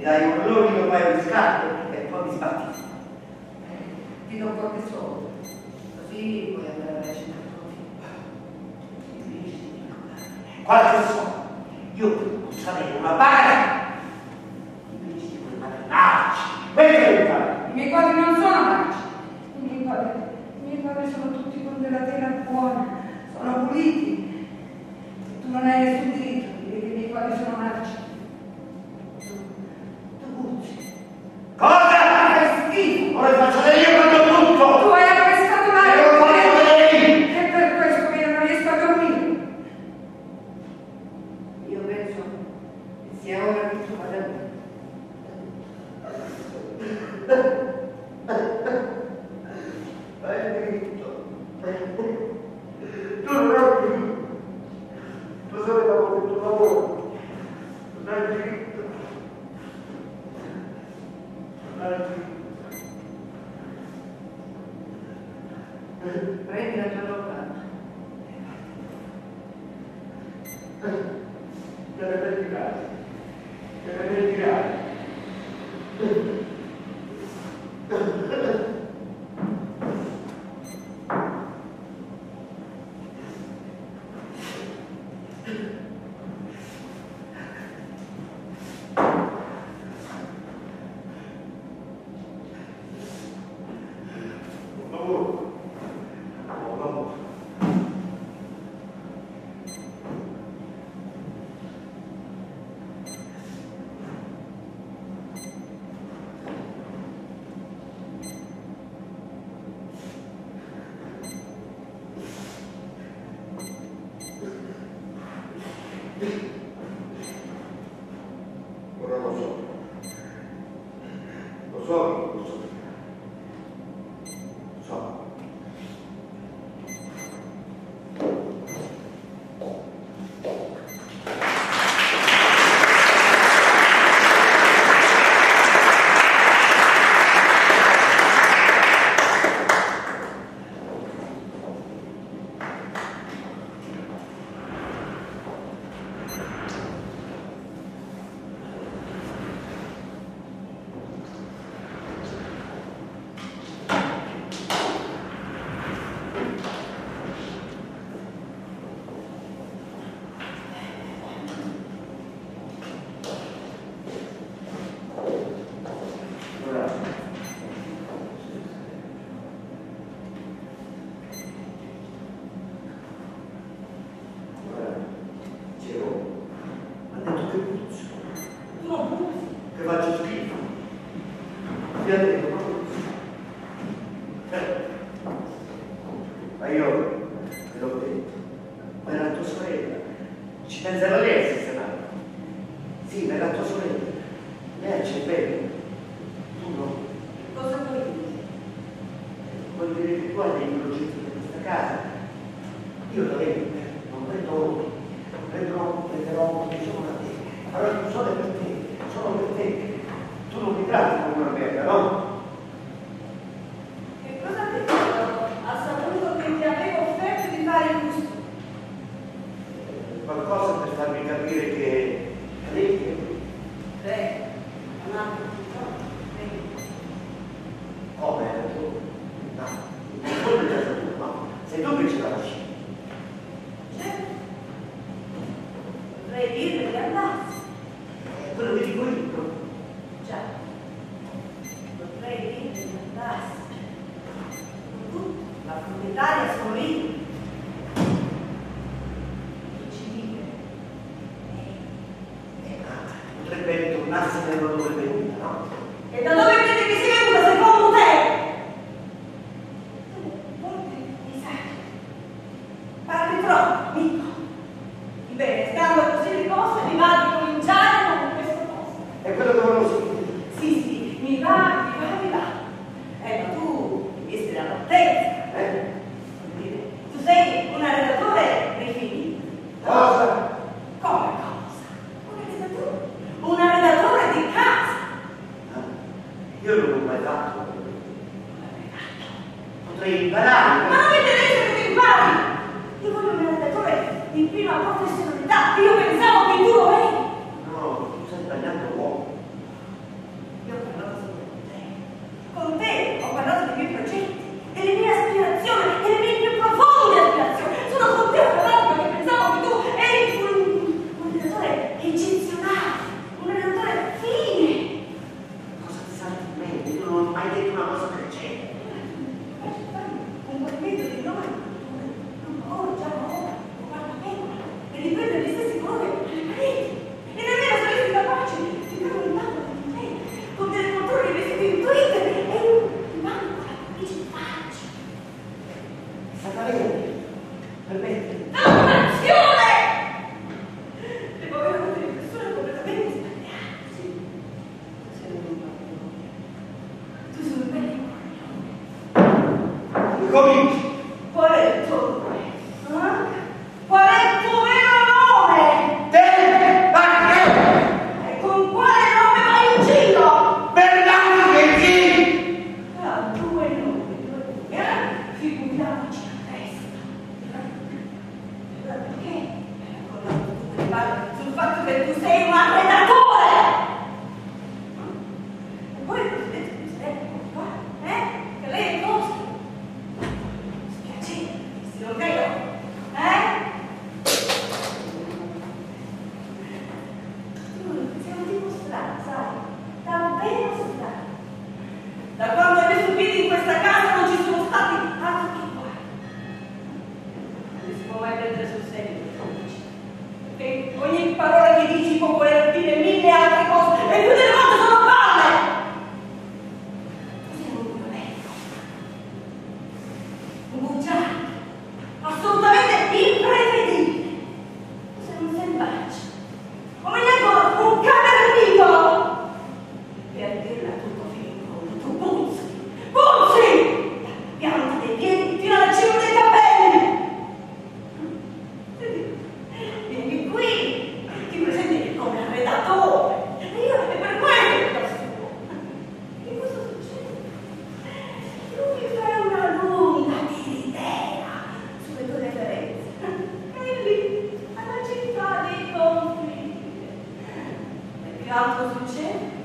mi dai un loro paio di scarpe e poi mi sbatti. Ti do qualche soldo, così puoi andare a recitare Qualche soldo. Io non sarei una paga. Invece di quei maternacci. Vedi I miei quadri non sono marci. I miei quadri, i miei quadri sono tutti con della tela buona, sono puliti. Tu non hai nessun diritto di dire che i miei quadri sono marci. Tu, tu puzzi. Cosa? Fai schifo. Ora faccio vedere io quando tutto. Tu hai arrestato E lo faccio l'aria vedere. e per questo io non riesco a dormire. Io penso che sia ora che tu vada via. Hai diritto. Tu non hai diritto. Io l'ho detto. Era tua sorella. Ci penserà lei a sistemare. Sì, ma era tua sorella. Lei ha il cervello. Tu no. Cosa vuoi dire? Voglio dire che tu hai dei progetti per questa casa. Io da lei non prendo voti, non prendo non prenderò sono da te. Allora tu sono per te, sono per te. Tu non mi tratti come una merda, no? Che cosa ha detto? Ha saputo che ti avevo offerto di fare il gusto. Qualcosa per farmi capire che lei è Lei, un altro no, lei. come tu? No, non puoi casa tu, no. Sei tu che ce la lasci. Certo. Potrei dirle di andarsi. È quello che dico io. Già. Potrei dirle di andarsi. Tu, la proprietaria? Lei. Eh, ma potrebbe ritornarsi da dove venuta, no? E da dove crede che sia venuta secondo te? Tu molti disagi. Parli troppo, potrei imparare. Ma avete detto che tu impari! Io voglio un allenatore di prima professionalità, io pensavo che tu lo eri! No, tu sei sbagliato uomo. Io ho parlato solo con te. Con te ho parlato dei miei progetti. Corinto. l'altro succede?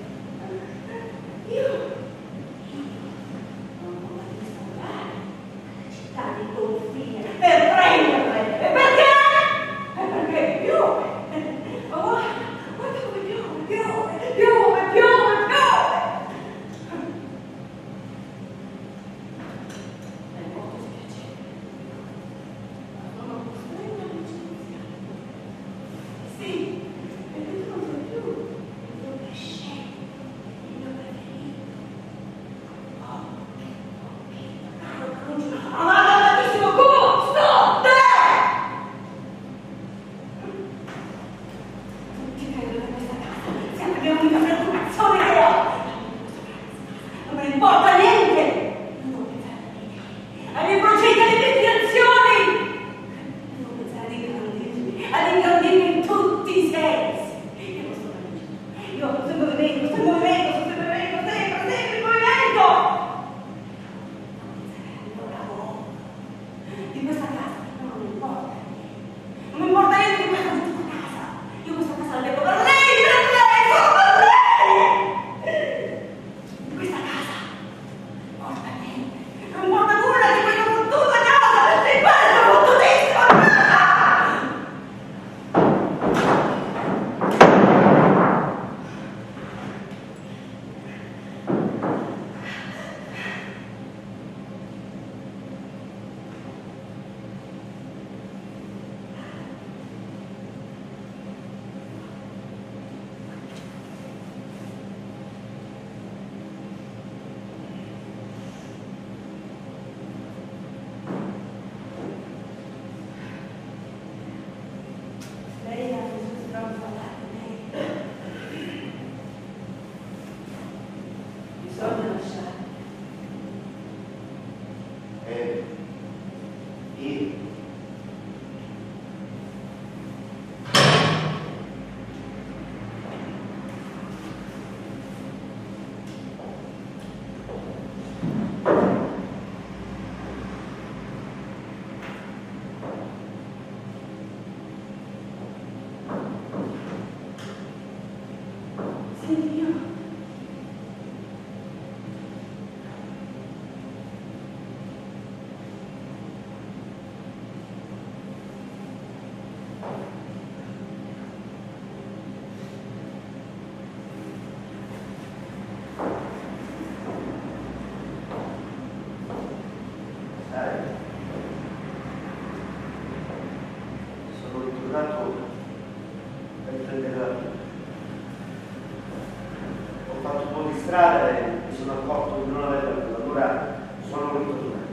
anni mi sono accorto di non averla più, allora sono ritornato.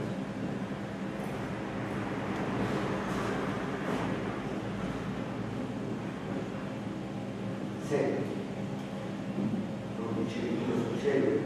Senti, non dicevi cosa succede?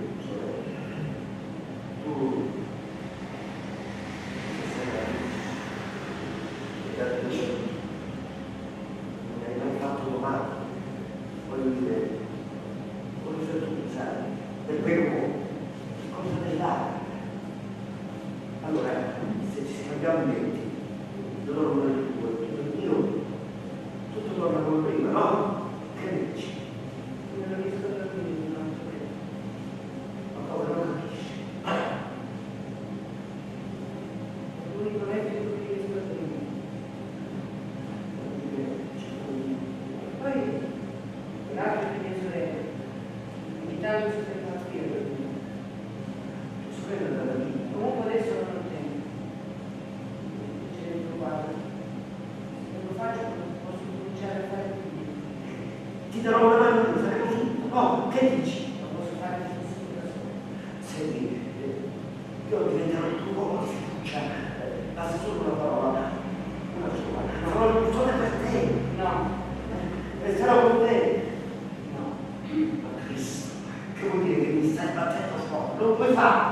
fato.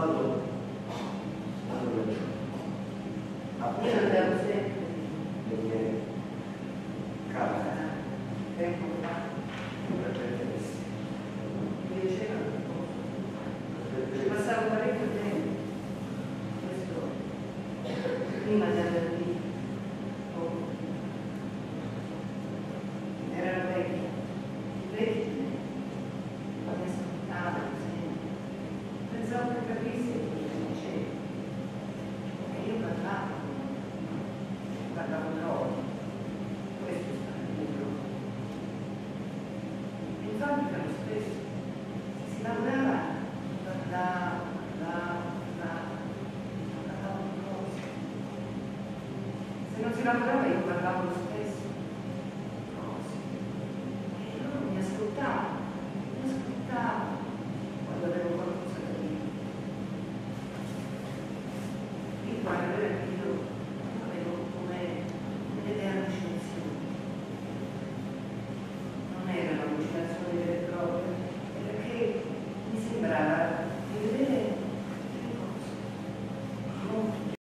cuando acuérdense de que